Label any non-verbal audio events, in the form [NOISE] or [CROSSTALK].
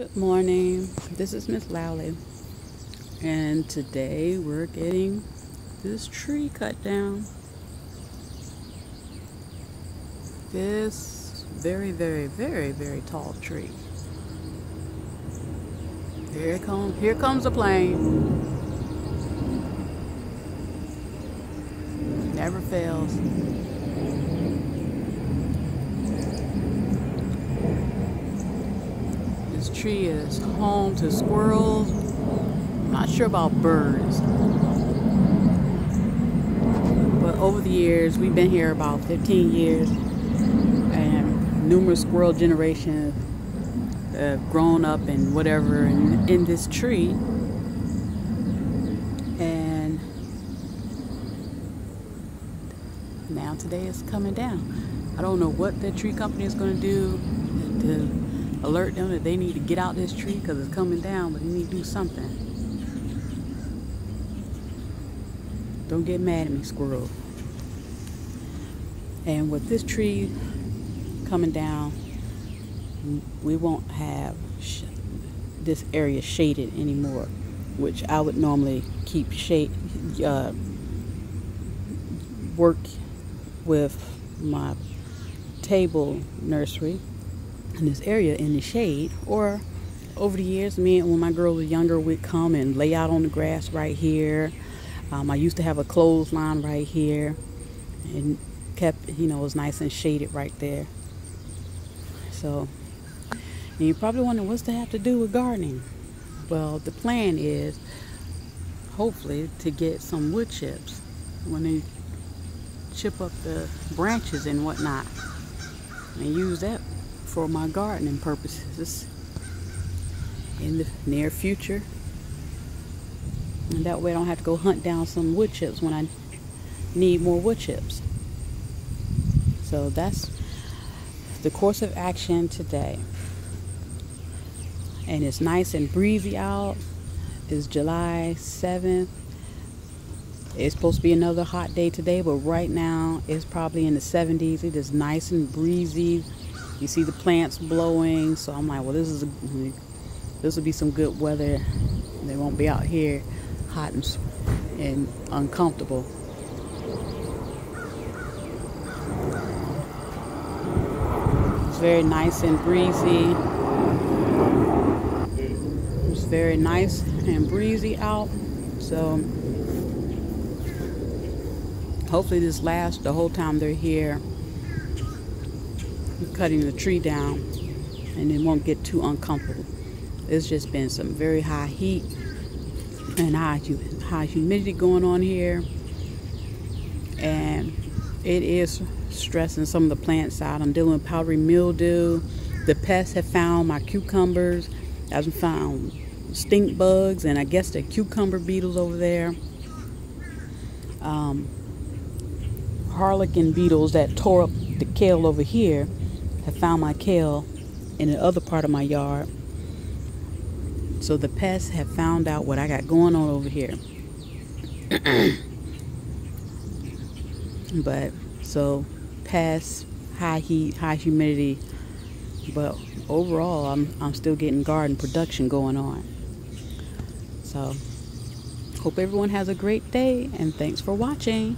Good morning. This is Miss Lallie, and today we're getting this tree cut down. This very, very, very, very tall tree. Here comes, here comes a plane. Never fails. This tree is home to squirrels. I'm not sure about birds. But over the years, we've been here about 15 years, and numerous squirrel generations have grown up and whatever in, in this tree. And now today it's coming down. I don't know what the tree company is going to do to alert them that they need to get out this tree because it's coming down, but they need to do something. Don't get mad at me, squirrel. And with this tree coming down, we won't have this area shaded anymore, which I would normally keep shade, uh, work with my table nursery in this area in the shade or over the years me and when my girl was younger we'd come and lay out on the grass right here. Um, I used to have a clothesline right here and kept you know it was nice and shaded right there. So and you probably wondering what's that have to do with gardening? Well the plan is hopefully to get some wood chips when they chip up the branches and whatnot and use that for my gardening purposes in the near future. And that way I don't have to go hunt down some wood chips when I need more wood chips. So that's the course of action today. And it's nice and breezy out. It's July 7th. It's supposed to be another hot day today, but right now it's probably in the 70s. It is nice and breezy. You see the plants blowing, so I'm like, well, this is a, this will be some good weather. They won't be out here hot and, and uncomfortable. It's very nice and breezy. It's very nice and breezy out. So hopefully this lasts the whole time they're here cutting the tree down and it won't get too uncomfortable. It's just been some very high heat and high, high humidity going on here. And it is stressing some of the plants out. I'm dealing with powdery mildew. The pests have found my cucumbers. I've found stink bugs and I guess the cucumber beetles over there. Um, harlequin beetles that tore up the kale over here have found my kale in the other part of my yard. So the pests have found out what I got going on over here. [CLEARS THROAT] but so pests, high heat, high humidity. But overall, I'm, I'm still getting garden production going on. So hope everyone has a great day and thanks for watching.